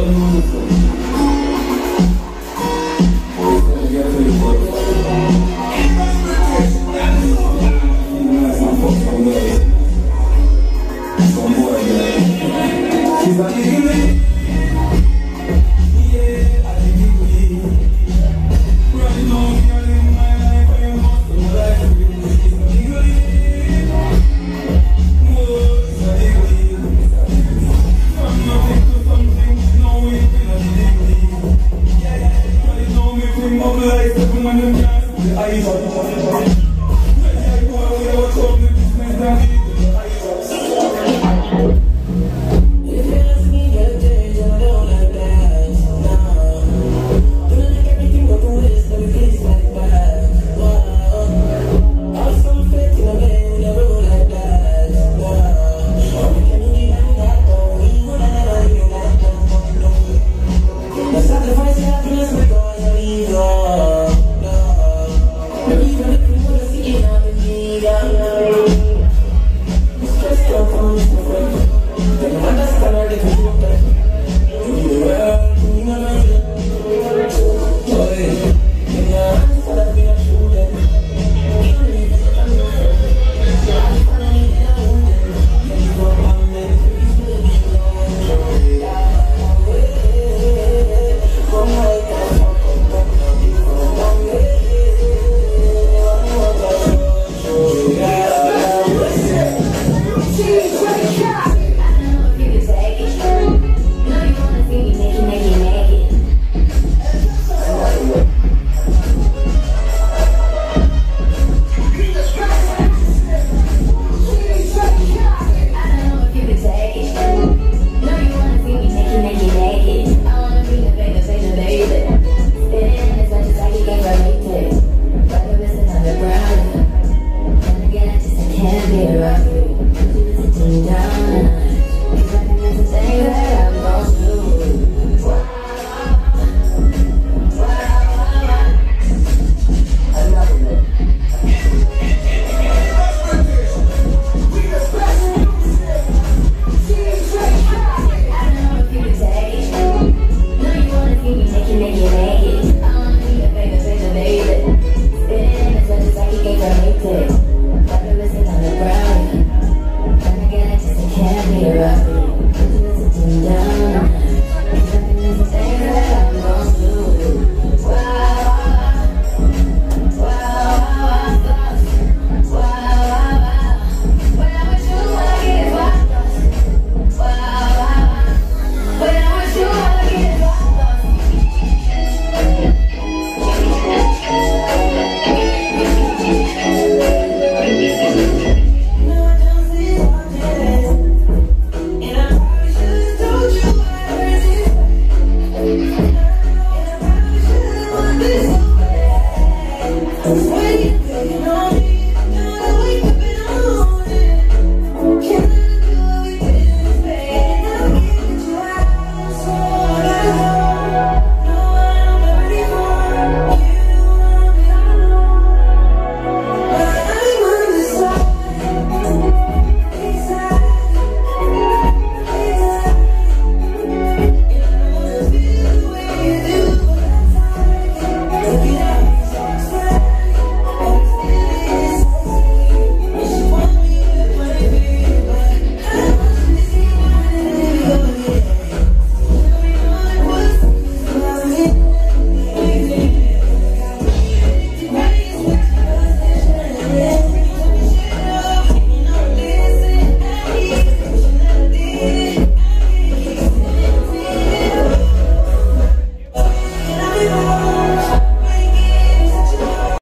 todo mundo foi. I